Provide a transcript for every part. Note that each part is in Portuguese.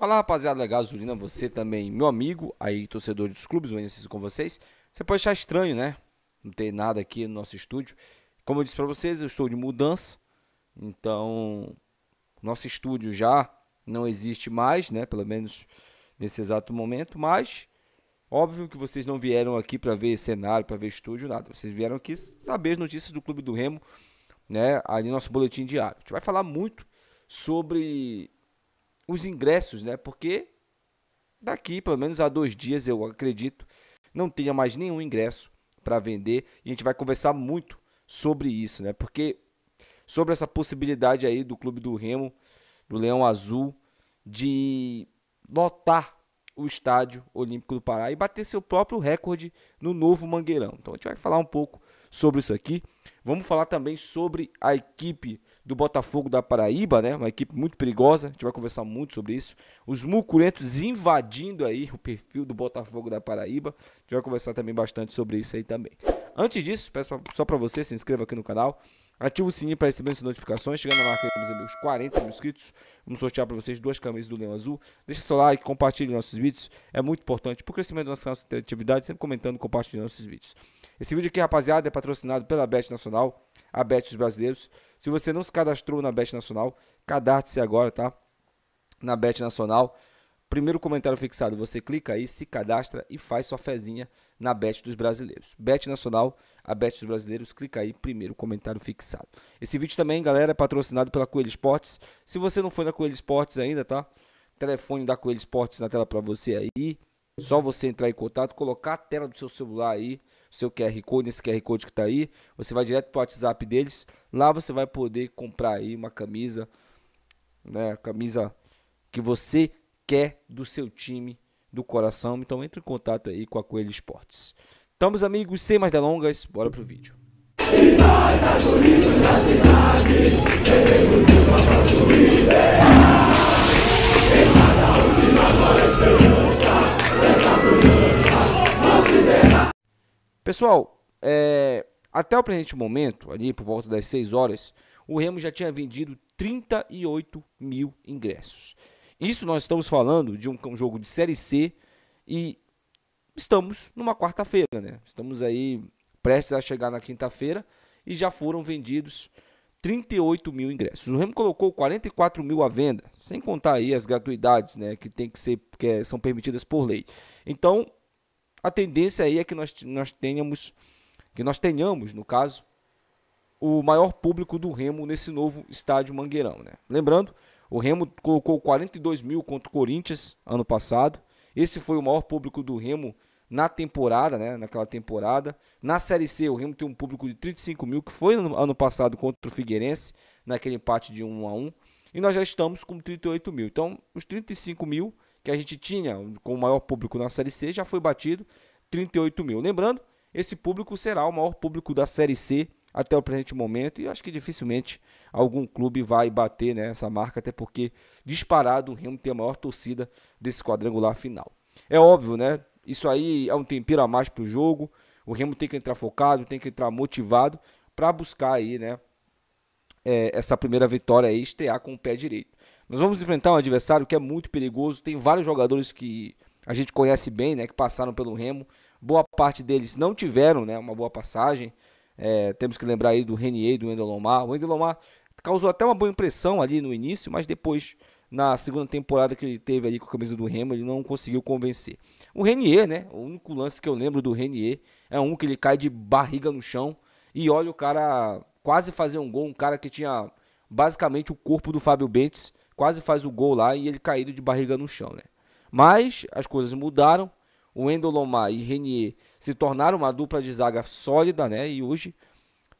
Fala rapaziada da Gasolina, você também, meu amigo, aí torcedor dos clubes, venho com vocês. Você pode achar estranho, né? Não ter nada aqui no nosso estúdio. Como eu disse para vocês, eu estou de mudança. Então, nosso estúdio já não existe mais, né? Pelo menos nesse exato momento. Mas, óbvio que vocês não vieram aqui para ver cenário, para ver estúdio, nada. Vocês vieram aqui saber as notícias do Clube do Remo, né? Ali no nosso boletim diário. A gente vai falar muito sobre os ingressos, né? Porque daqui, pelo menos há dois dias, eu acredito, não tenha mais nenhum ingresso para vender. E a gente vai conversar muito sobre isso, né? Porque sobre essa possibilidade aí do Clube do Remo, do Leão Azul, de lotar o Estádio Olímpico do Pará e bater seu próprio recorde no novo Mangueirão. Então a gente vai falar um pouco sobre isso aqui. Vamos falar também sobre a equipe do Botafogo da Paraíba, né? Uma equipe muito perigosa. A gente vai conversar muito sobre isso. Os mucurentos invadindo aí o perfil do Botafogo da Paraíba. A gente vai conversar também bastante sobre isso aí também. Antes disso, peço só para você se inscreva aqui no canal. Ative o sininho para receber as notificações. Chegando na marca aí, meus amigos, 40 mil inscritos. Vamos sortear para vocês duas camisas do Leão Azul. Deixe seu like, compartilhe nossos vídeos. É muito importante para o crescimento da nossa atividade. Sempre comentando, compartilhando nossos vídeos. Esse vídeo aqui, rapaziada, é patrocinado pela Bet Nacional, a Bet dos Brasileiros. Se você não se cadastrou na Bet Nacional, cadastre-se agora, tá? Na Bet Nacional. Primeiro comentário fixado, você clica aí, se cadastra e faz sua fezinha na Bet dos Brasileiros. Bet Nacional, a Bet dos Brasileiros, clica aí, primeiro comentário fixado. Esse vídeo também, galera, é patrocinado pela Coelho Esportes. Se você não foi na Coelho Esportes ainda, tá? Telefone da Coelho Esportes na tela para você aí. Só você entrar em contato, colocar a tela do seu celular aí, seu QR Code, esse QR Code que tá aí. Você vai direto pro WhatsApp deles. Lá você vai poder comprar aí uma camisa, né? Camisa que você quer do seu time do coração. Então entre em contato aí com a Coelho Esportes. Estamos amigos, sem mais delongas, bora pro vídeo. Pessoal, é, até o presente momento, ali por volta das 6 horas, o Remo já tinha vendido 38 mil ingressos. Isso nós estamos falando de um, um jogo de Série C e estamos numa quarta-feira, né? Estamos aí prestes a chegar na quinta-feira e já foram vendidos 38 mil ingressos. O Remo colocou 44 mil à venda, sem contar aí as gratuidades, né? Que tem que ser, que é, são permitidas por lei. Então, a tendência aí é que nós, nós tenhamos, que nós tenhamos, no caso, o maior público do Remo nesse novo estádio Mangueirão, né? Lembrando o Remo colocou 42 mil contra o Corinthians ano passado. Esse foi o maior público do Remo na temporada, né? Naquela temporada. Na Série C, o Remo tem um público de 35 mil, que foi no ano passado contra o Figueirense, naquele empate de 1 a 1 E nós já estamos com 38 mil. Então, os 35 mil que a gente tinha com o maior público na Série C já foi batido 38 mil. Lembrando, esse público será o maior público da Série C até o presente momento e acho que dificilmente algum clube vai bater né, essa marca, até porque disparado o Remo tem a maior torcida desse quadrangular final. É óbvio, né? Isso aí é um tempero a mais para o jogo. O Remo tem que entrar focado, tem que entrar motivado para buscar aí, né? É, essa primeira vitória aí, estrear com o pé direito. Nós vamos enfrentar um adversário que é muito perigoso. Tem vários jogadores que a gente conhece bem, né? Que passaram pelo Remo. Boa parte deles não tiveram, né? Uma boa passagem. É, temos que lembrar aí do Renier, do Wendel Lomar. O Wendel Lomar causou até uma boa impressão ali no início, mas depois, na segunda temporada que ele teve ali com a camisa do Remo, ele não conseguiu convencer. O Renier, né? O único lance que eu lembro do Renier é um que ele cai de barriga no chão e olha o cara quase fazer um gol, um cara que tinha basicamente o corpo do Fábio Bentes, quase faz o gol lá e ele caído de barriga no chão, né? Mas as coisas mudaram. O Wendel Lomar e Renier se tornaram uma dupla de zaga sólida, né? E hoje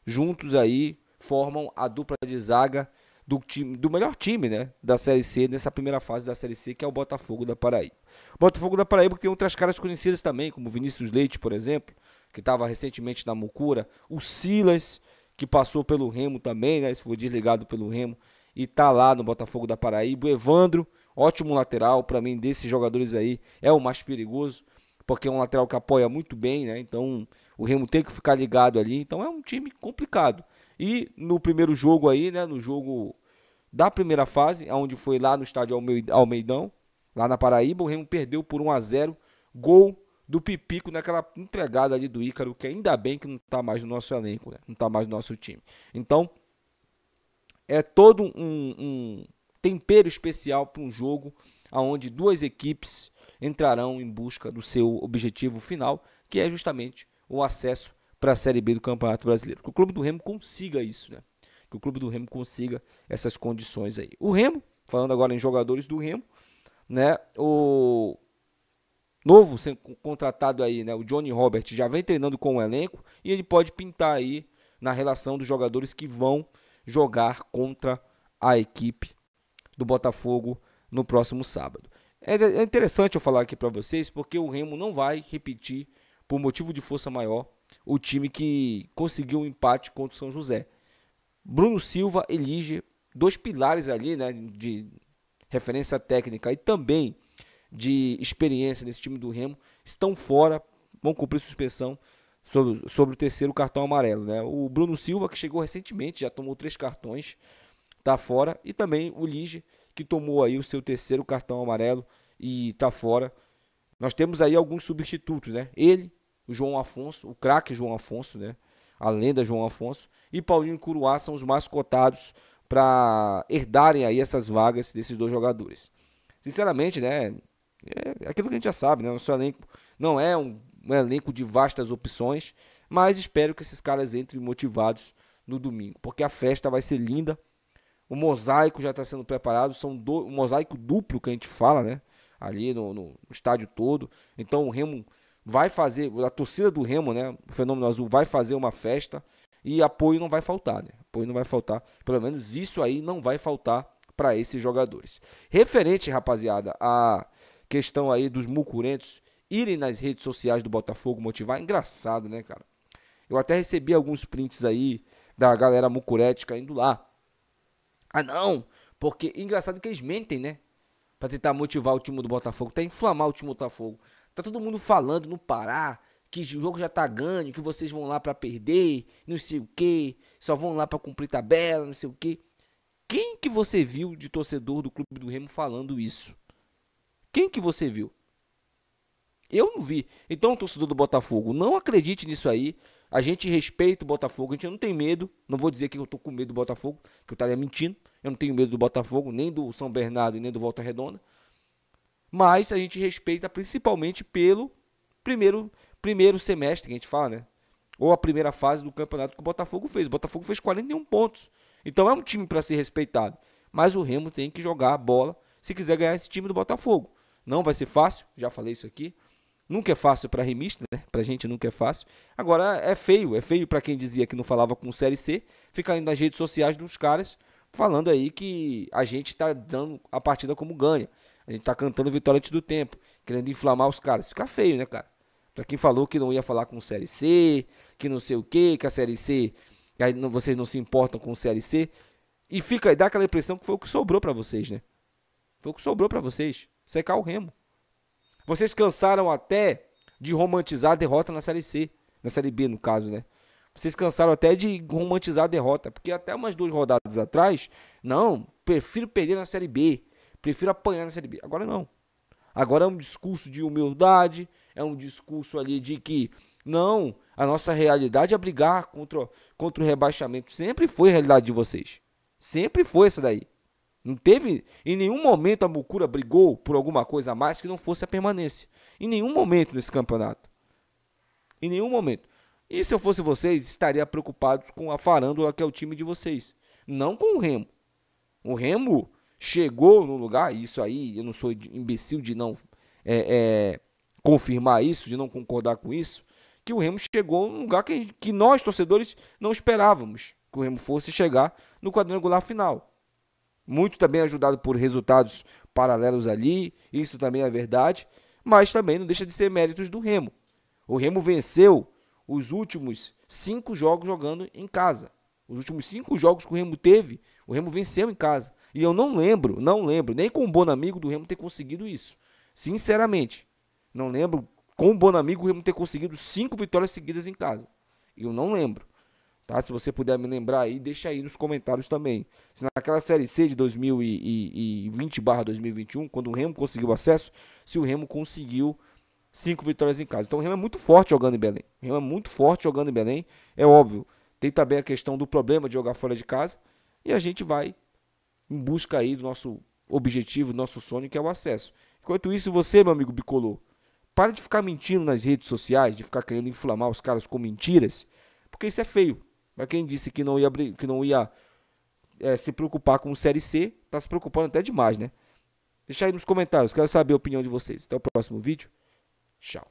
juntos aí formam a dupla de zaga do, time, do melhor time né, da Série C, nessa primeira fase da Série C, que é o Botafogo da Paraíba. Botafogo da Paraíba que tem outras caras conhecidas também, como Vinícius Leite, por exemplo, que estava recentemente na Mucura, o Silas, que passou pelo Remo também, né, foi desligado pelo Remo e tá lá no Botafogo da Paraíba. O Evandro, ótimo lateral, para mim desses jogadores aí é o mais perigoso, porque é um lateral que apoia muito bem, né? Então o Remo tem que ficar ligado ali, então é um time complicado. E no primeiro jogo aí, né, no jogo da primeira fase, onde foi lá no estádio Almeidão, Lá na Paraíba, o Remo perdeu por 1 a 0 gol do Pipico naquela entregada ali do Ícaro, que ainda bem que não está mais no nosso elenco, né? não está mais no nosso time. Então, é todo um, um tempero especial para um jogo onde duas equipes entrarão em busca do seu objetivo final, que é justamente o acesso para a Série B do Campeonato Brasileiro. Que o clube do Remo consiga isso, né? Que o clube do Remo consiga essas condições aí. O Remo, falando agora em jogadores do Remo, né? O novo contratado aí, né? O Johnny Robert já vem treinando com o elenco e ele pode pintar aí na relação dos jogadores que vão jogar contra a equipe do Botafogo no próximo sábado. É, é interessante eu falar aqui para vocês porque o Remo não vai repetir por motivo de força maior o time que conseguiu um empate contra o São José. Bruno Silva, Elige, dois pilares ali, né, de referência técnica e também de experiência nesse time do Remo, estão fora, vão cumprir suspensão sobre, sobre o terceiro cartão amarelo. Né? O Bruno Silva, que chegou recentemente, já tomou três cartões, está fora. E também o Lige, que tomou aí o seu terceiro cartão amarelo e está fora. Nós temos aí alguns substitutos, né? Ele, o João Afonso, o craque João Afonso, né? A lenda João Afonso e Paulinho Curuá são os mais cotados para herdarem aí essas vagas desses dois jogadores. Sinceramente, né? É aquilo que a gente já sabe, né? Nosso elenco não é um, um elenco de vastas opções, mas espero que esses caras entrem motivados no domingo, porque a festa vai ser linda. O mosaico já está sendo preparado, são do, um mosaico duplo que a gente fala, né? Ali no, no, estádio todo. Então o Remo vai fazer, a torcida do Remo, né? O Fenômeno Azul vai fazer uma festa e apoio não vai faltar, né? Apoio não vai faltar, pelo menos isso aí não vai faltar para esses jogadores. Referente, rapaziada, a questão aí dos mucurentos irem nas redes sociais do Botafogo motivar. Engraçado, né, cara? Eu até recebi alguns prints aí da galera mucurética indo lá. Ah, não, porque engraçado que eles mentem, né? Pra tentar motivar o time do Botafogo, até inflamar o time do Botafogo. Tá todo mundo falando no Pará que o jogo já tá ganho, que vocês vão lá para perder, não sei o que, só vão lá para cumprir tabela, não sei o que. Quem que você viu de torcedor do Clube do Remo falando isso? Quem que você viu? Eu não vi. Então, torcedor do Botafogo, não acredite nisso aí. A gente respeita o Botafogo, a gente não tem medo. Não vou dizer que eu tô com medo do Botafogo, que eu estaria mentindo. Eu não tenho medo do Botafogo, nem do São Bernardo e nem do Volta Redonda. Mas a gente respeita principalmente pelo primeiro, primeiro semestre que a gente fala, né? Ou a primeira fase do campeonato que o Botafogo fez. O Botafogo fez 41 pontos. Então é um time para ser respeitado. Mas o Remo tem que jogar a bola se quiser ganhar esse time do Botafogo. Não vai ser fácil, já falei isso aqui. Nunca é fácil para remista, né? Pra gente nunca é fácil. Agora é feio, é feio para quem dizia que não falava com Série C, ficar indo nas redes sociais dos caras falando aí que a gente tá dando a partida como ganha. A gente tá cantando vitória antes do tempo, querendo inflamar os caras. Fica feio, né, cara? Pra quem falou que não ia falar com Série C, que não sei o que, que a Série C, que aí não, vocês não se importam com Série C. E fica, dá aquela impressão que foi o que sobrou para vocês, né? Foi o que sobrou para vocês. Secar o remo. Vocês cansaram até de romantizar a derrota na Série C. Na Série B, no caso, né? Vocês cansaram até de romantizar a derrota. Porque até umas duas rodadas atrás, não, prefiro perder na Série B. Prefiro apanhar na Série B. Agora não. Agora é um discurso de humildade. É um discurso ali de que, não, a nossa realidade é brigar contra, contra o rebaixamento. Sempre foi a realidade de vocês. Sempre foi essa daí. Não teve, em nenhum momento a Mucura brigou por alguma coisa a mais que não fosse a permanência. Em nenhum momento nesse campeonato. Em nenhum momento. E se eu fosse vocês, estaria preocupado com a Farândola, que é o time de vocês. Não com o Remo. O Remo chegou no lugar, isso aí, eu não sou imbecil de não é, é, confirmar isso, de não concordar com isso, que o Remo chegou num lugar que, que nós, torcedores, não esperávamos que o Remo fosse chegar no quadrangular final muito também ajudado por resultados paralelos ali, isso também é verdade, mas também não deixa de ser méritos do Remo. O Remo venceu os últimos cinco jogos jogando em casa. Os últimos cinco jogos que o Remo teve, o Remo venceu em casa. E eu não lembro, não lembro, nem com o Bonamigo do Remo ter conseguido isso. Sinceramente, não lembro com o Bonamigo o Remo ter conseguido cinco vitórias seguidas em casa. Eu não lembro. Tá? Se você puder me lembrar aí, deixa aí nos comentários também. Se naquela Série C de 2020/2021, quando o Remo conseguiu acesso, se o Remo conseguiu cinco vitórias em casa. Então o Remo é muito forte jogando em Belém. O Remo é muito forte jogando em Belém. É óbvio. Tem também a questão do problema de jogar fora de casa. E a gente vai em busca aí do nosso objetivo, do nosso sonho, que é o acesso. Enquanto isso, você, meu amigo bicolor, para de ficar mentindo nas redes sociais, de ficar querendo inflamar os caras com mentiras, porque isso é feio. Para quem disse que não ia, que não ia é, se preocupar com o Série C, tá se preocupando até demais, né? Deixa aí nos comentários, quero saber a opinião de vocês. Até o próximo vídeo. Tchau.